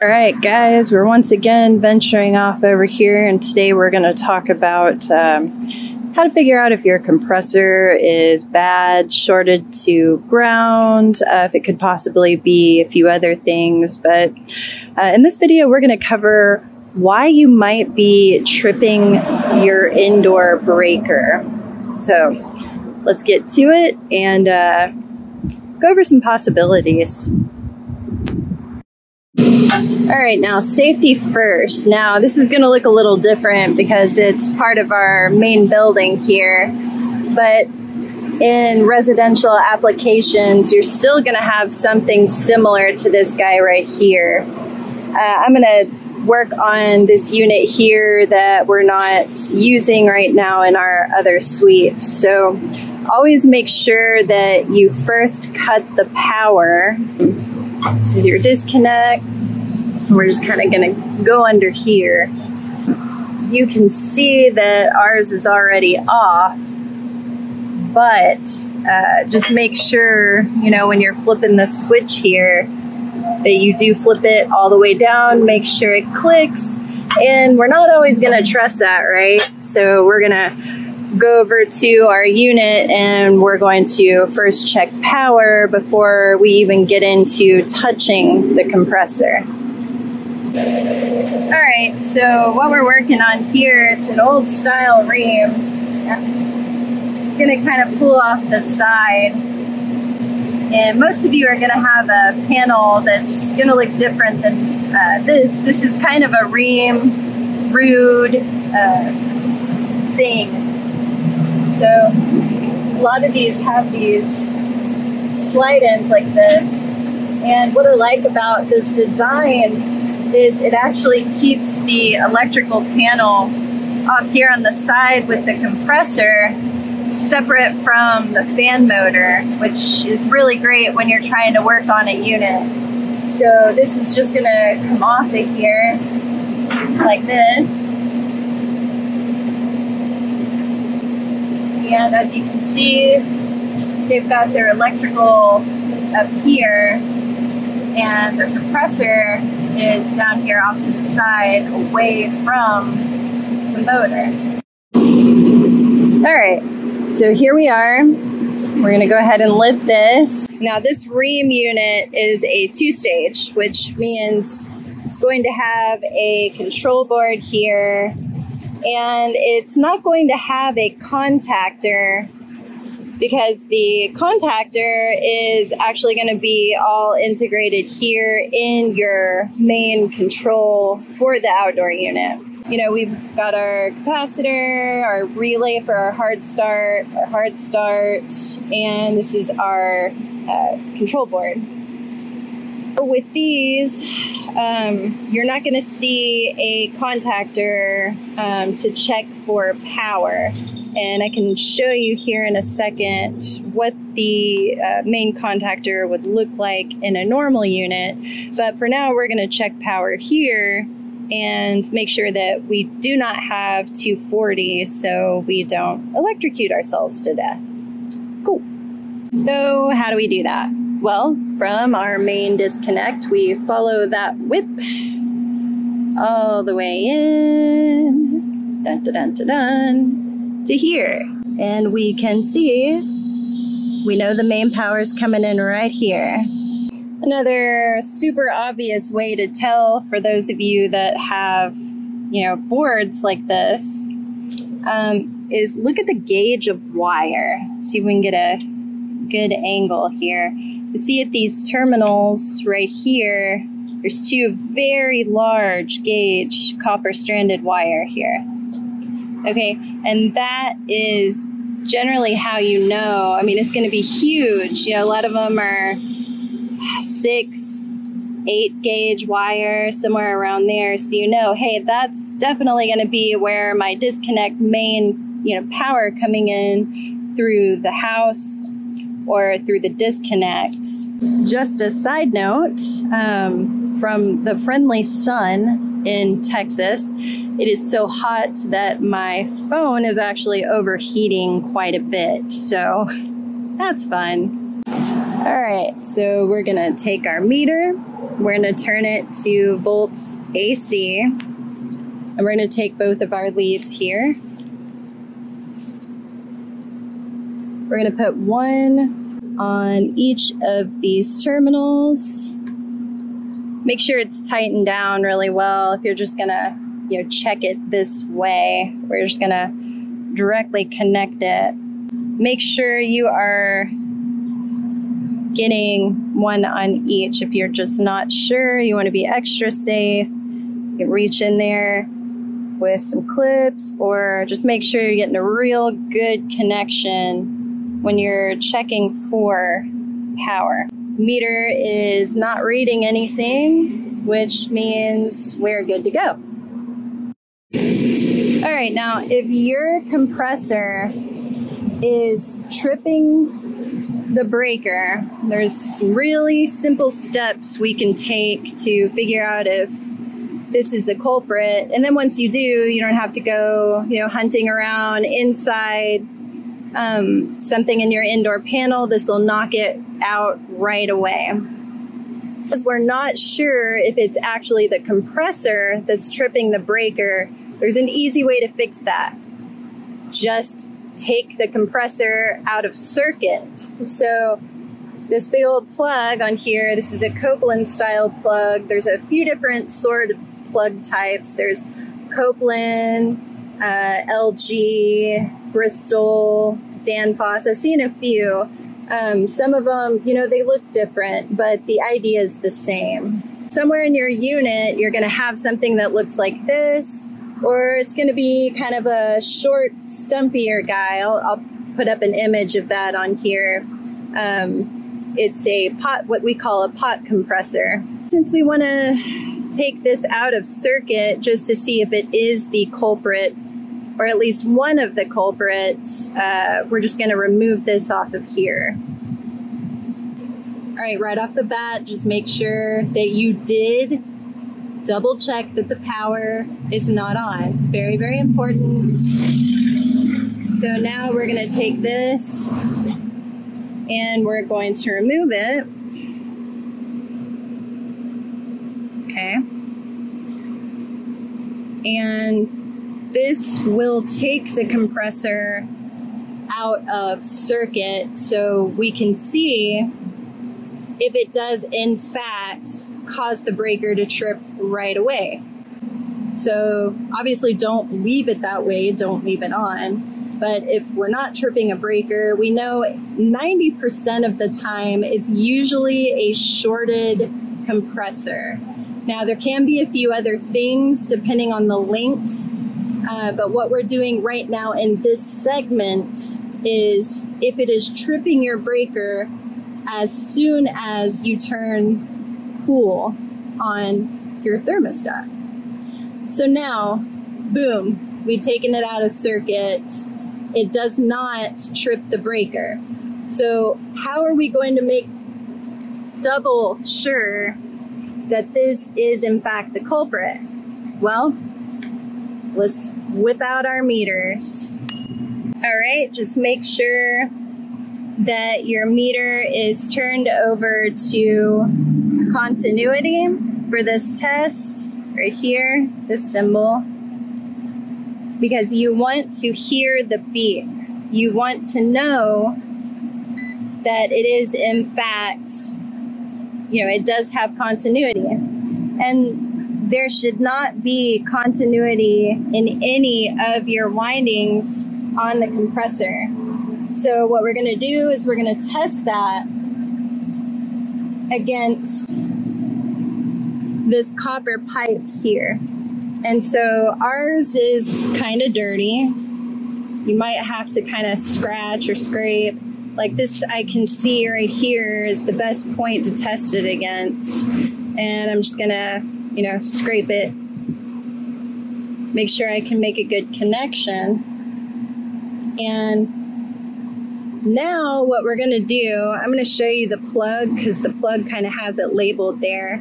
All right, guys, we're once again venturing off over here, and today we're going to talk about um, how to figure out if your compressor is bad, shorted to ground, uh, if it could possibly be a few other things. But uh, in this video, we're going to cover why you might be tripping your indoor breaker. So let's get to it and uh, go over some possibilities. All right, now safety first. Now this is gonna look a little different because it's part of our main building here, but in residential applications, you're still gonna have something similar to this guy right here. Uh, I'm gonna work on this unit here that we're not using right now in our other suite. So always make sure that you first cut the power. This is your disconnect. We're just kind of going to go under here. You can see that ours is already off, but uh, just make sure, you know, when you're flipping the switch here, that you do flip it all the way down, make sure it clicks, and we're not always going to trust that, right? So we're going to go over to our unit and we're going to first check power before we even get into touching the compressor. All right, so what we're working on here, it's an old style Rheem. It's gonna kind of pull off the side. And most of you are gonna have a panel that's gonna look different than uh, this. This is kind of a Rheem, Ruud uh, thing. So a lot of these have these slide ends like this. And what I like about this design is it actually keeps the electrical panel off here on the side with the compressor separate from the fan motor, which is really great when you're trying to work on a unit. So this is just gonna come off of here like this. And as you can see, they've got their electrical up here and the compressor is down here off to the side away from the motor. All right, so here we are. We're gonna go ahead and lift this. Now this Rheem unit is a two stage, which means it's going to have a control board here and it's not going to have a contactor because the contactor is actually going to be all integrated here in your main control for the outdoor unit. You know, we've got our capacitor, our relay for our hard start, our hard start, and this is our uh, control board. With these, um, you're not going to see a contactor um, to check for power and I can show you here in a second what the uh, main contactor would look like in a normal unit. But for now, we're going to check power here and make sure that we do not have 240 so we don't electrocute ourselves to death. Cool. So how do we do that? Well, from our main disconnect, we follow that whip all the way in. Dun, dun, dun, dun, dun to here. And we can see, we know the main power is coming in right here. Another super obvious way to tell for those of you that have, you know, boards like this, um, is look at the gauge of wire. See if we can get a good angle here. You see at these terminals right here, there's two very large gauge copper stranded wire here. Okay, and that is generally how you know. I mean, it's going to be huge. You know, a lot of them are six, eight gauge wire, somewhere around there. So you know, hey, that's definitely going to be where my disconnect main, you know, power coming in through the house or through the disconnect. Just a side note um, from the friendly sun in Texas, it is so hot that my phone is actually overheating quite a bit. So that's fun. All right, so we're gonna take our meter, we're gonna turn it to volts AC, and we're gonna take both of our leads here. We're gonna put one on each of these terminals. Make sure it's tightened down really well. If you're just gonna, you know, check it this way, we're just gonna directly connect it. Make sure you are getting one on each. If you're just not sure, you want to be extra safe, you reach in there with some clips or just make sure you're getting a real good connection when you're checking for power. Meter is not reading anything, which means we're good to go. All right, now if your compressor is tripping the breaker, there's really simple steps we can take to figure out if this is the culprit. And then once you do, you don't have to go, you know, hunting around inside um, something in your indoor panel. This will knock it out right away. Because we're not sure if it's actually the compressor that's tripping the breaker, there's an easy way to fix that. Just take the compressor out of circuit. So this big old plug on here, this is a Copeland style plug. There's a few different sort of plug types. There's Copeland, uh, LG, Bristol, Danfoss. I've seen a few. Um, some of them, you know, they look different, but the idea is the same. Somewhere in your unit, you're going to have something that looks like this, or it's going to be kind of a short, stumpier guy. I'll, I'll put up an image of that on here. Um, it's a pot, what we call a pot compressor. Since we want to take this out of circuit just to see if it is the culprit or at least one of the culprits, uh, we're just going to remove this off of here. All right, right off the bat, just make sure that you did double check that the power is not on. Very, very important. So now we're going to take this and we're going to remove it. Okay. And this will take the compressor out of circuit so we can see if it does in fact cause the breaker to trip right away. So obviously don't leave it that way, don't leave it on. But if we're not tripping a breaker, we know 90% of the time it's usually a shorted compressor. Now there can be a few other things depending on the length uh, but what we're doing right now in this segment is if it is tripping your breaker as soon as you turn cool on your thermostat. So now, boom, we've taken it out of circuit. It does not trip the breaker. So how are we going to make double sure that this is in fact the culprit? Well, Let's whip out our meters. All right, just make sure that your meter is turned over to continuity for this test right here, this symbol, because you want to hear the beep. You want to know that it is in fact, you know, it does have continuity. And there should not be continuity in any of your windings on the compressor. So what we're going to do is we're going to test that against this copper pipe here. And so ours is kind of dirty. You might have to kind of scratch or scrape. Like this I can see right here is the best point to test it against. And I'm just gonna you know, scrape it, make sure I can make a good connection. And now what we're gonna do, I'm gonna show you the plug because the plug kind of has it labeled there,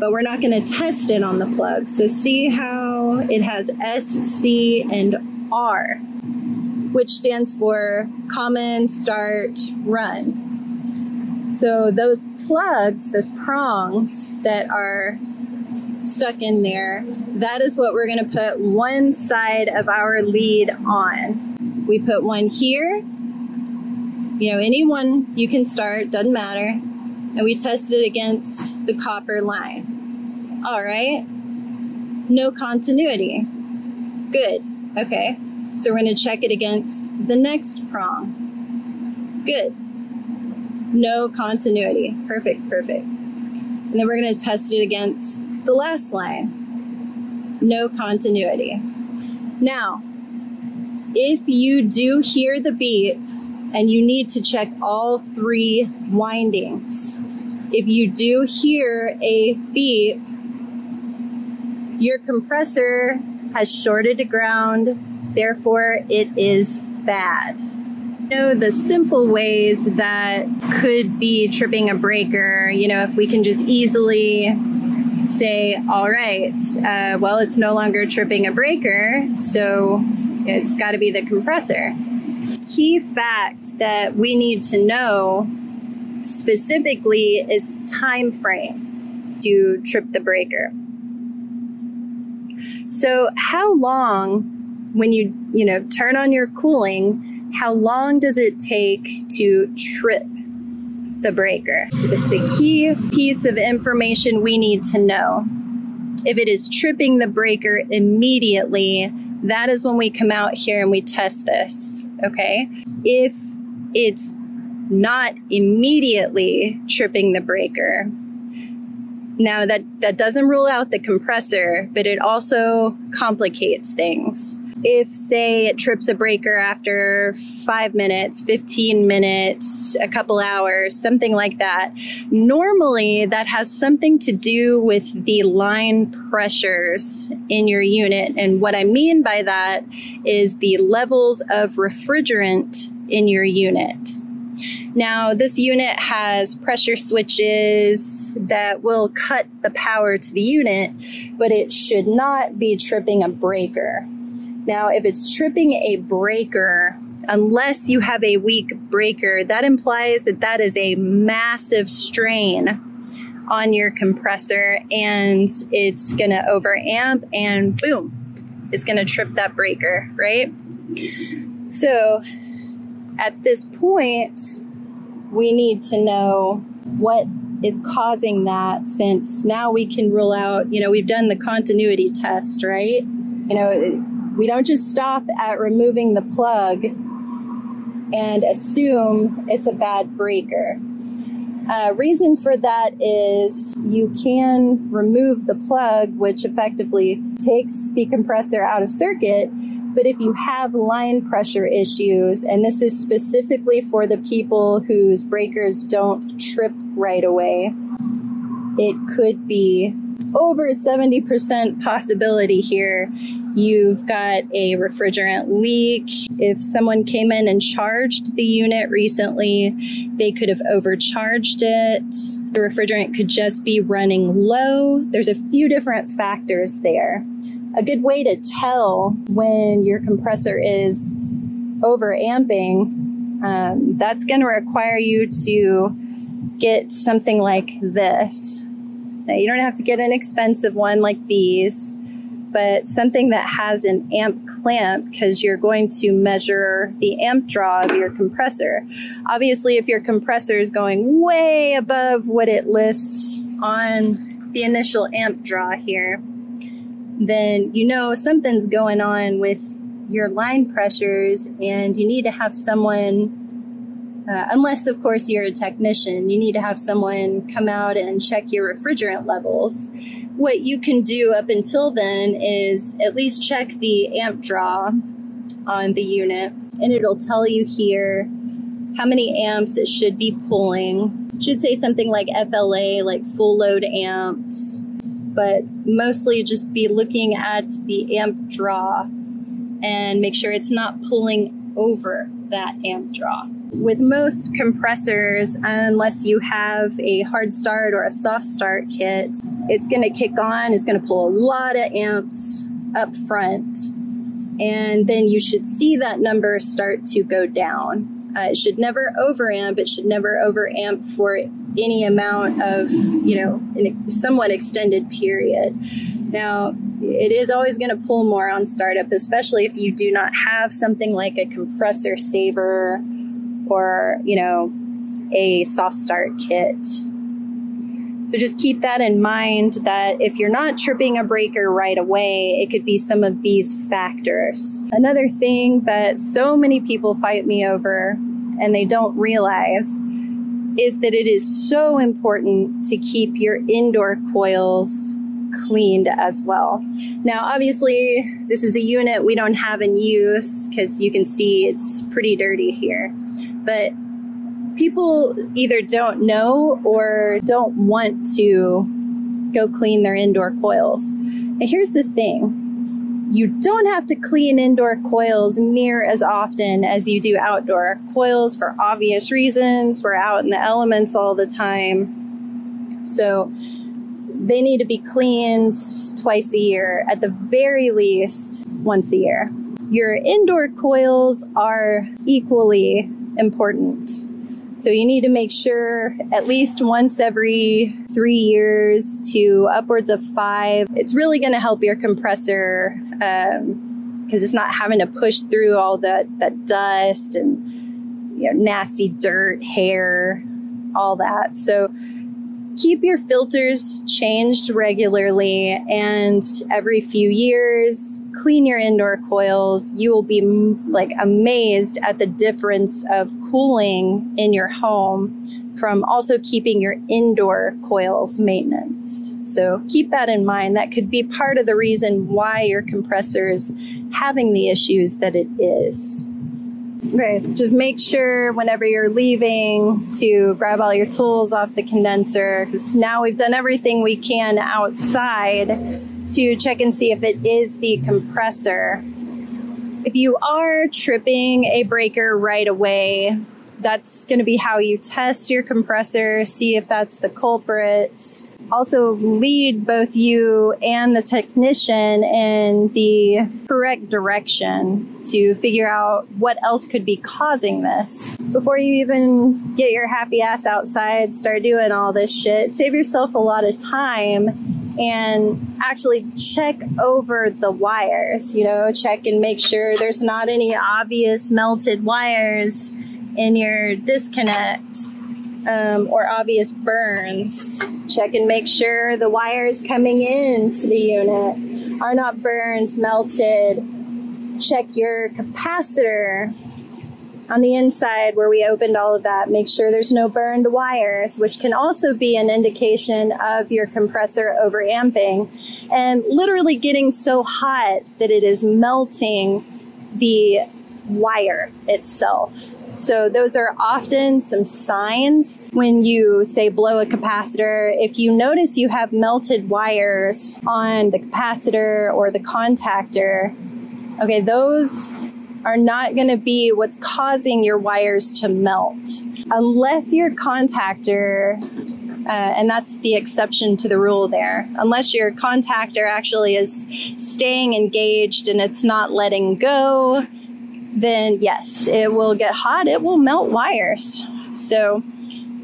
but we're not gonna test it on the plug. So see how it has S, C, and R, which stands for common, start, run. So those plugs, those prongs that are stuck in there, that is what we're gonna put one side of our lead on. We put one here, you know, any one you can start, doesn't matter. And we tested it against the copper line. All right, no continuity. Good, okay. So we're gonna check it against the next prong. Good, no continuity. Perfect, perfect. And then we're gonna test it against the last line. No continuity. Now, if you do hear the beep and you need to check all three windings, if you do hear a beep, your compressor has shorted to ground, therefore it is bad You know the simple ways that could be tripping a breaker, you know, if we can just easily say, all right, uh, well, it's no longer tripping a breaker, so it's got to be the compressor. Key fact that we need to know specifically is time frame to trip the breaker. So how long when you, you know, turn on your cooling, how long does it take to trip the breaker? It's the key piece of information we need to know. If it is tripping the breaker immediately, that is when we come out here and we test this, okay? If it's not immediately tripping the breaker, now that, that doesn't rule out the compressor, but it also complicates things if say it trips a breaker after five minutes 15 minutes a couple hours something like that normally that has something to do with the line pressures in your unit and what i mean by that is the levels of refrigerant in your unit now, this unit has pressure switches that will cut the power to the unit, but it should not be tripping a breaker. Now, if it's tripping a breaker, unless you have a weak breaker, that implies that that is a massive strain on your compressor and it's to overamp and boom, it's to trip that breaker, right? So at this point, we need to know what is causing that since now we can rule out, you know, we've done the continuity test, right? You know, we don't just stop at removing the plug and assume it's a bad breaker. Uh, reason for that is you can remove the plug, which effectively takes the compressor out of circuit. But if you have line pressure issues, and this is specifically for the people whose breakers don't trip right away, it could be over 70% possibility here. You've got a refrigerant leak. If someone came in and charged the unit recently, they could have overcharged it. The refrigerant could just be running low. There's a few different factors there. A good way to tell when your compressor is overamping, um, that's going to require you to get something like this. Now, you don't have to get an expensive one like these, but something that has an amp clamp because you're going to measure the amp draw of your compressor. Obviously, if your compressor is going way above what it lists on the initial amp draw here, then you know something's going on with your line pressures and you need to have someone uh, unless, of course, you're a technician, you need to have someone come out and check your refrigerant levels. What you can do up until then is at least check the amp draw on the unit, and it'll tell you here how many amps it should be pulling. It should say something like FLA, like full load amps, but mostly just be looking at the amp draw and make sure it's not pulling over that amp draw. With most compressors, unless you have a hard start or a soft start kit, it's going to kick on, it's going to pull a lot of amps up front, and then you should see that number start to go down. Uh, it should never overamp. It should never overamp for any amount of, you know, a somewhat extended period. Now, it is always going to pull more on startup, especially if you do not have something like a compressor saver or, you know, a soft start kit. So just keep that in mind that if you're not tripping a breaker right away, it could be some of these factors. Another thing that so many people fight me over and they don't realize is that it is so important to keep your indoor coils cleaned as well. Now, obviously, this is a unit we don't have in use because you can see it's pretty dirty here. But people either don't know or don't want to go clean their indoor coils. And here's the thing you don't have to clean indoor coils near as often as you do outdoor coils for obvious reasons. We're out in the elements all the time. So they need to be cleaned twice a year, at the very least once a year. Your indoor coils are equally important. So you need to make sure at least once every three years to upwards of five. It's really going to help your compressor because um, it's not having to push through all that, that dust and you know, nasty dirt, hair, all that. So keep your filters changed regularly and every few years clean your indoor coils. You will be like amazed at the difference of cooling in your home from also keeping your indoor coils maintained. So keep that in mind. That could be part of the reason why your compressor is having the issues that it is Right. Just make sure whenever you're leaving to grab all your tools off the condenser because now we've done everything we can outside to check and see if it is the compressor. If you are tripping a breaker right away, that's going to be how you test your compressor, see if that's the culprit also lead both you and the technician in the correct direction to figure out what else could be causing this. Before you even get your happy ass outside, start doing all this shit, save yourself a lot of time and actually check over the wires, you know, check and make sure there's not any obvious melted wires in your disconnect um, or obvious burns. Check and make sure the wires coming into the unit are not burned, melted. Check your capacitor on the inside where we opened all of that. Make sure there's no burned wires, which can also be an indication of your compressor overamping and literally getting so hot that it is melting the wire itself. So those are often some signs when you say blow a capacitor. If you notice you have melted wires on the capacitor or the contactor, okay, those are not going to be what's causing your wires to melt. Unless your contactor, uh, and that's the exception to the rule there, unless your contactor actually is staying engaged and it's not letting go, then yes, it will get hot, it will melt wires. So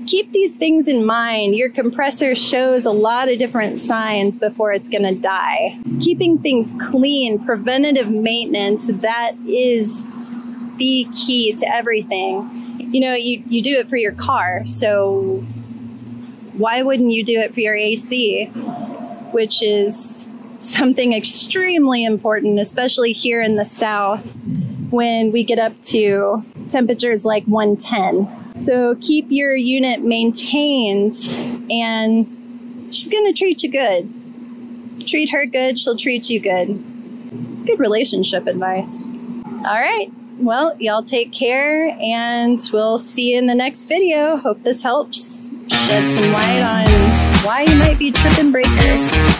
keep these things in mind. Your compressor shows a lot of different signs before it's gonna die. Keeping things clean, preventative maintenance, that is the key to everything. You know, you, you do it for your car, so why wouldn't you do it for your AC? Which is something extremely important, especially here in the South when we get up to temperatures like 110. So keep your unit maintained and she's to treat you good. Treat her good, she'll treat you good. It's good relationship advice. All right. Well, y'all take care and we'll see you in the next video. Hope this helps shed some light on why you might be tripping breakers.